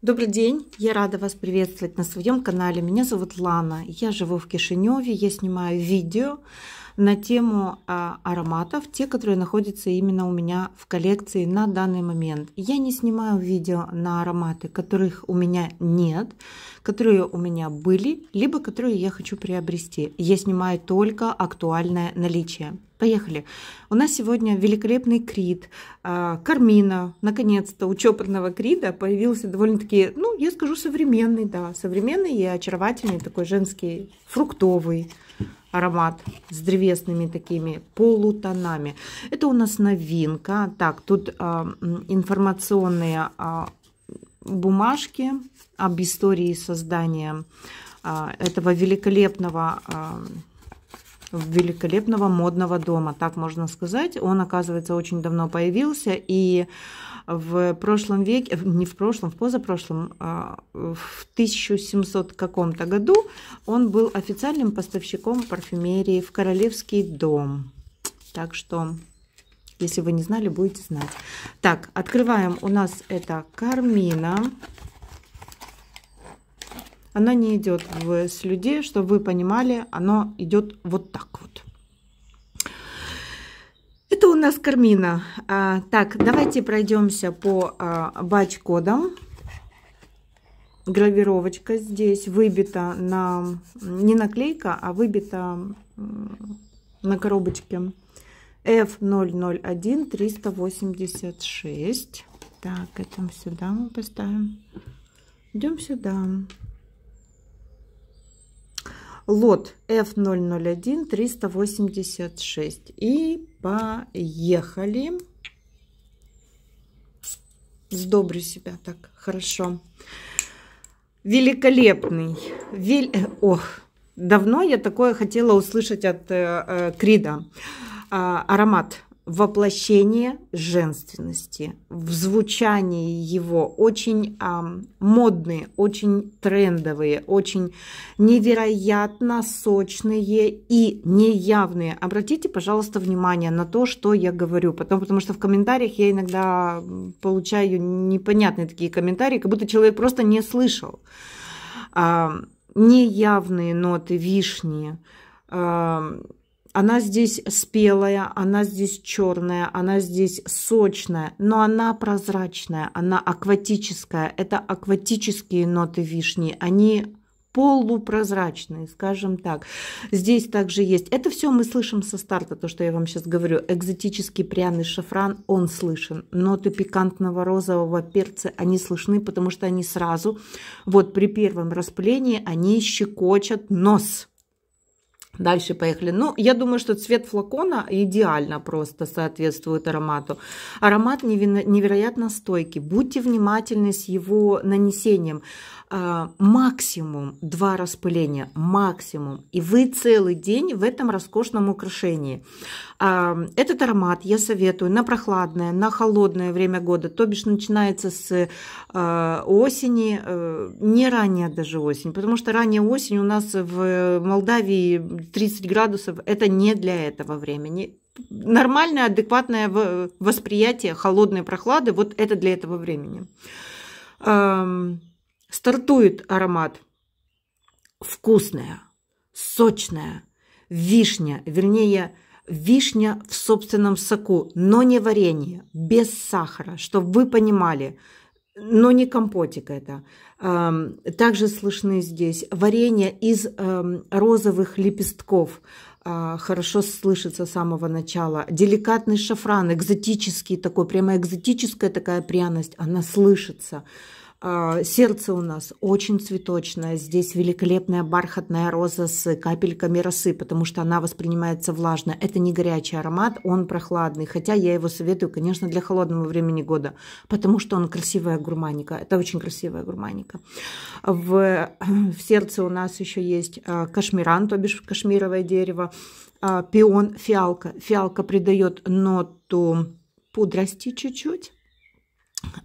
Добрый день, я рада вас приветствовать на своем канале. Меня зовут Лана, я живу в Кишиневе, я снимаю видео на тему а, ароматов, те, которые находятся именно у меня в коллекции на данный момент. Я не снимаю видео на ароматы, которых у меня нет, которые у меня были, либо которые я хочу приобрести. Я снимаю только актуальное наличие. Поехали. У нас сегодня великолепный крид. А, Кармина, наконец-то, у чопорного крида появился довольно-таки, ну, я скажу, современный, да, современный и очаровательный, такой женский, фруктовый аромат с древесными такими полутонами. Это у нас новинка. Так, тут а, информационные а, бумажки об истории создания а, этого великолепного а, великолепного модного дома, так можно сказать. Он, оказывается, очень давно появился, и в прошлом веке, не в прошлом, в позапрошлом, а, в 1700 каком-то году он был официальным поставщиком парфюмерии в Королевский дом. Так что, если вы не знали, будете знать. Так, открываем. У нас это Кармина. Она не идет в слюде, чтобы вы понимали, оно идет вот так вот. Это у нас кармина. А, так, давайте пройдемся по а, бач-кодам. Гравировочка здесь выбита на, не наклейка, а выбита на коробочке F001 386. Так, это сюда мы поставим. Идем сюда лот F001 386. И поехали. Сдобрю себя так хорошо. Великолепный. Вель... Ох, давно я такое хотела услышать от э, э, Крида. А, аромат воплощение женственности. В звучании его очень а, модные, очень трендовые, очень невероятно сочные и неявные. Обратите, пожалуйста, внимание на то, что я говорю, потом, потому что в комментариях я иногда получаю непонятные такие комментарии, как будто человек просто не слышал. А, неявные ноты вишни, а, она здесь спелая, она здесь черная, она здесь сочная, но она прозрачная, она акватическая. Это акватические ноты вишни, они полупрозрачные, скажем так. Здесь также есть. Это все мы слышим со старта, то, что я вам сейчас говорю. Экзотический пряный шафран, он слышен. Ноты пикантного розового перца, они слышны, потому что они сразу, вот при первом распылении, они щекочут нос. Дальше поехали. Ну, я думаю, что цвет флакона идеально просто соответствует аромату. Аромат невероятно стойкий. Будьте внимательны с его нанесением. А, максимум два распыления, максимум. И вы целый день в этом роскошном украшении. А, этот аромат я советую на прохладное, на холодное время года, то бишь начинается с а, осени, э, не ранее даже осень, потому что ранняя осень у нас в Молдавии 30 градусов, это не для этого времени нормальное, адекватное восприятие холодной прохлады, вот это для этого времени стартует аромат. Вкусная, сочная, вишня, вернее, вишня в собственном соку, но не варенье, без сахара, чтобы вы понимали, но не компотик это. Также слышны здесь варенье из розовых лепестков, а, хорошо слышится с самого начала. Деликатный шафран, экзотический такой, прямо экзотическая такая пряность, она слышится. А, сердце у нас очень цветочное. Здесь великолепная бархатная роза с капельками росы, потому что она воспринимается влажно. Это не горячий аромат, он прохладный. Хотя я его советую, конечно, для холодного времени года, потому что он красивая гурманика. Это очень красивая гурманика. В, в сердце у нас еще есть а, кашмиран, то бишь кашмировое дерево, а, пион, фиалка. Фиалка придает ноту пудрости чуть-чуть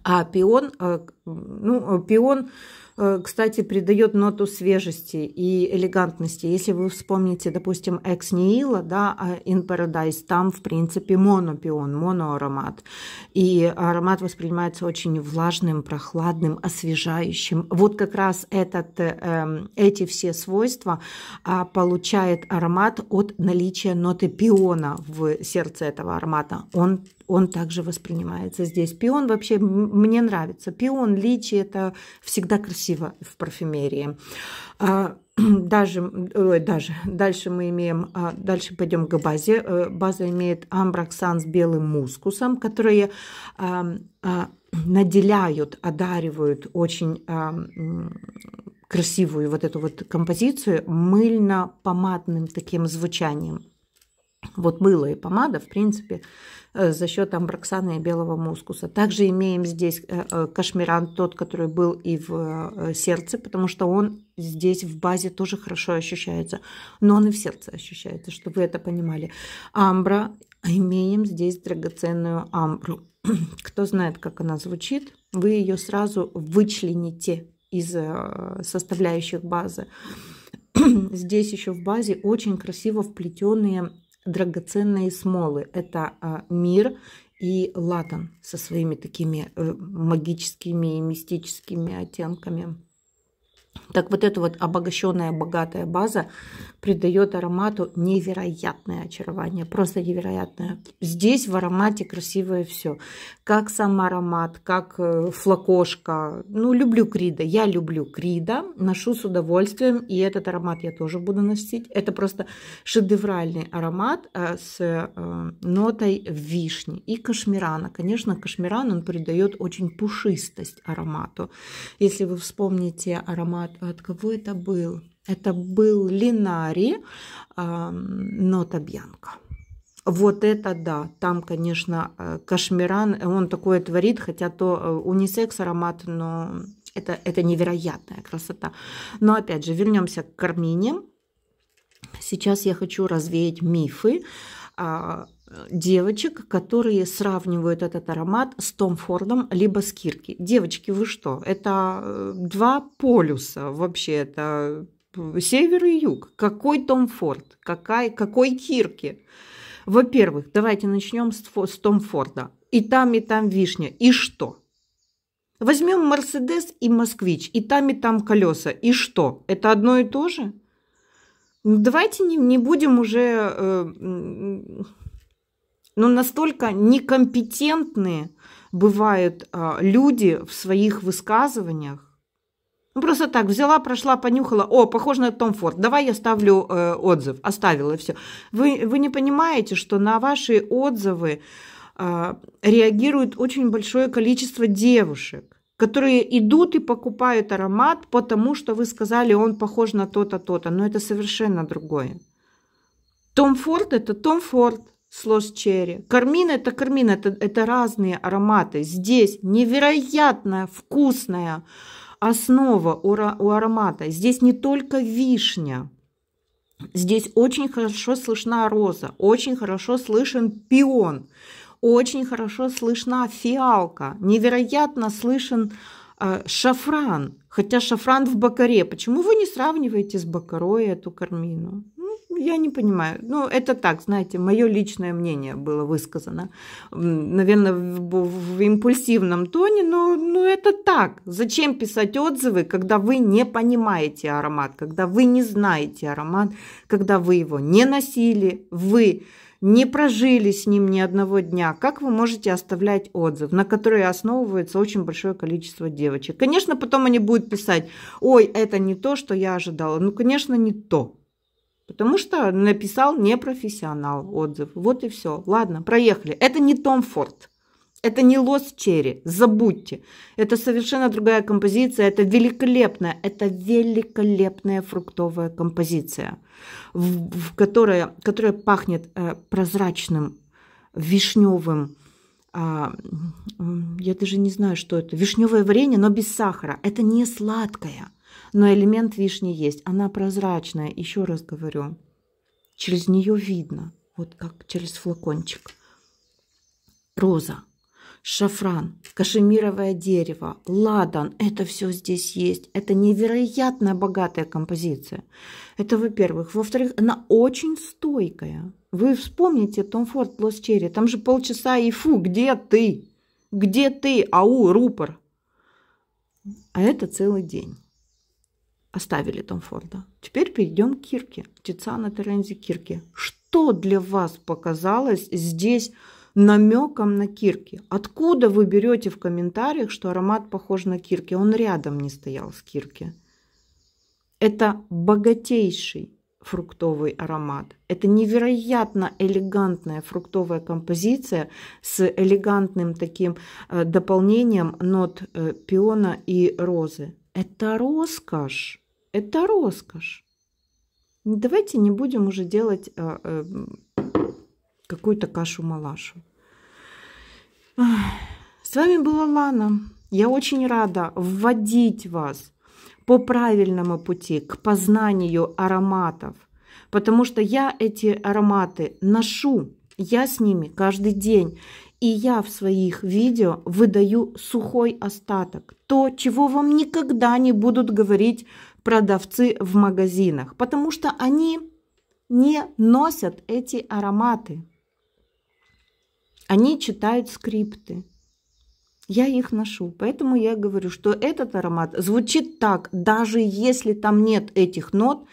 а пион, э, ну, пион э, кстати, придает ноту свежести и элегантности. Если вы вспомните, допустим, Экс Нила, да, а In Paradise, там, в принципе, монопион, моноаромат. И аромат воспринимается очень влажным, прохладным, освежающим. Вот как раз этот, эм, эти все свойства а, получает аромат от наличия ноты пиона в сердце этого аромата. Он он также воспринимается здесь. Пион вообще мне нравится. Пион, личи – это всегда красиво в парфюмерии. А, даже, даже дальше мы имеем, а, дальше пойдем к базе. Э, база имеет амбраксан с белым мускусом, которые а, наделяют, одаривают очень красивую вот эту вот композицию мыльно-помадным таким звучанием. Вот мыло и помада, в принципе, Э, за счет амброксана и белого мускуса. Также имеем здесь э, э, кашмиран, тот, который был и в сердце, потому что он здесь в базе тоже хорошо ощущается, но он и в сердце ощущается, чтобы вы это понимали. Амбра, имеем здесь драгоценную амбру. Кто знает, как она звучит, вы ее сразу вычлените из составляющих базы. Здесь еще в базе очень красиво вплетенные драгоценные смолы. Это а, мир и латан со своими такими э, магическими и мистическими оттенками. Так вот эта вот обогащенная, богатая база придает аромату невероятное очарование, просто невероятное. Здесь в аромате красивое все. Как сам аромат, как э, флакошка. Ну, люблю Крида, я люблю Крида, ношу с удовольствием, и этот аромат я тоже буду носить. Это просто шедевральный аромат э, с э, нотой вишни и кашмирана. Конечно, кашмиран, он придает очень пушистость аромату. Если вы вспомните аромат от кого это был? Это был Линари, э, нота Бьянка. Вот это да, там, конечно, э, кашмиран, он такое творит, хотя то э, унисекс аромат, но это, это невероятная красота. Но опять же, вернемся к кармине. Сейчас я хочу развеять мифы а, девочек, которые сравнивают этот аромат с Том Фордом либо с Кирки. Девочки, вы что? Это э, два полюса вообще. Это север и юг. Какой Том Форд? Какой, какой Кирки? Во-первых, давайте начнем с, с Том Форда. И там, и там вишня. И что? Возьмем Мерседес и Москвич. И там, и там колеса. И что? Это одно и то же? Давайте не, не будем уже э, но настолько некомпетентные бывают а, люди в своих высказываниях. Ну, просто так взяла, прошла, понюхала. О, похоже на Том Форд. Давай я ставлю э, отзыв. Оставила все. Вы, вы не понимаете, что на ваши отзывы э, реагирует очень большое количество девушек, которые идут и покупают аромат, потому что вы сказали, он похож на то-то, то-то. Но это совершенно другое. Том Форд – это Том Форд с Cherry. Кармин это кармин, это, это разные ароматы. Здесь невероятная вкусная основа у, аромата. Здесь не только вишня. Здесь очень хорошо слышна роза, очень хорошо слышен пион, очень хорошо слышна фиалка, невероятно слышен э, шафран. Хотя шафран в бакаре. Почему вы не сравниваете с бакарой эту кармину? Я не понимаю. Ну, это так, знаете, мое личное мнение было высказано. Наверное, в, в импульсивном тоне, но, но это так. Зачем писать отзывы, когда вы не понимаете аромат, когда вы не знаете аромат, когда вы его не носили, вы не прожили с ним ни одного дня, как вы можете оставлять отзыв, на который основывается очень большое количество девочек? Конечно, потом они будут писать, ой, это не то, что я ожидала. Ну, конечно, не то. Потому что написал непрофессионал отзыв. Вот и все. Ладно, проехали. Это не Том Форд. Это не Лос Черри. Забудьте. Это совершенно другая композиция. Это великолепная, это великолепная фруктовая композиция, в, в которая, которая пахнет э, прозрачным, вишневым, а, я даже не знаю, что это. Вишневое варенье, но без сахара. Это не сладкое. Но элемент вишни есть. Она прозрачная, еще раз говорю. Через нее видно, вот как через флакончик. Роза. шафран, кашемировое дерево, ладан. Это все здесь есть. Это невероятно богатая композиция. Это, во-первых. Во-вторых, она очень стойкая. Вы вспомните Том Форд Лос Черри. Там же полчаса и фу, где ты? Где ты? Ау, рупор. А это целый день. Оставили Том Форда. Теперь перейдем к Кирке. Тициана Терензи Кирке. Что для вас показалось здесь намеком на Кирки? Откуда вы берете в комментариях, что аромат похож на Кирки? Он рядом не стоял с Кирки. Это богатейший фруктовый аромат. Это невероятно элегантная фруктовая композиция с элегантным таким э, дополнением нот э, пиона и розы. Это роскошь. Это роскошь. Давайте не будем уже делать э, какую-то кашу-малашу. С вами была Лана. Я очень рада вводить вас по правильному пути к познанию ароматов, потому что я эти ароматы ношу, я с ними каждый день, и я в своих видео выдаю сухой остаток, то, чего вам никогда не будут говорить продавцы в магазинах, потому что они не носят эти ароматы. Они читают скрипты. Я их ношу. Поэтому я говорю, что этот аромат звучит так, даже если там нет этих нот,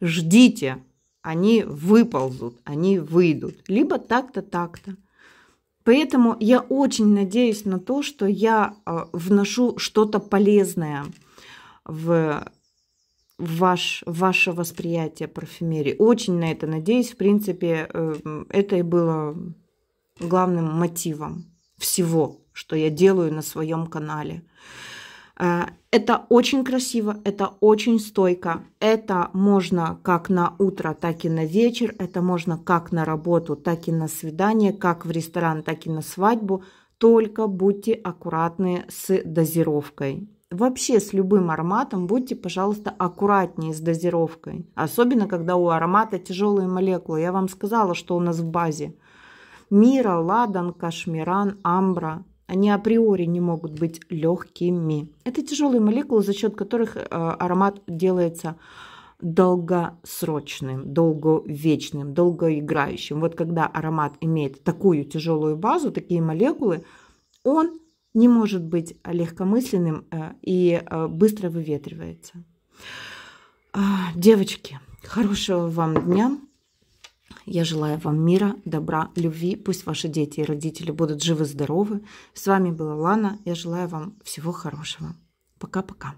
ждите, они выползут, они выйдут. Либо так-то, так-то. Поэтому я очень надеюсь на то, что я э, вношу что-то полезное в ваш, ваше восприятие парфюмерии. Очень на это надеюсь. В принципе, э, это и было главным мотивом всего что я делаю на своем канале. Э, это очень красиво, это очень стойко. Это можно как на утро, так и на вечер. Это можно как на работу, так и на свидание, как в ресторан, так и на свадьбу. Только будьте аккуратны с дозировкой. Вообще с любым ароматом будьте, пожалуйста, аккуратнее с дозировкой. Особенно, когда у аромата тяжелые молекулы. Я вам сказала, что у нас в базе. Мира, ладан, кашмиран, амбра. Они априори не могут быть легкими. Это тяжелые молекулы, за счет которых э, аромат делается долгосрочным, долговечным, долгоиграющим. Вот когда аромат имеет такую тяжелую базу, такие молекулы, он не может быть легкомысленным э, и э, быстро выветривается. А, девочки, хорошего вам дня. Я желаю вам мира, добра, любви. Пусть ваши дети и родители будут живы-здоровы. С вами была Лана. Я желаю вам всего хорошего. Пока-пока.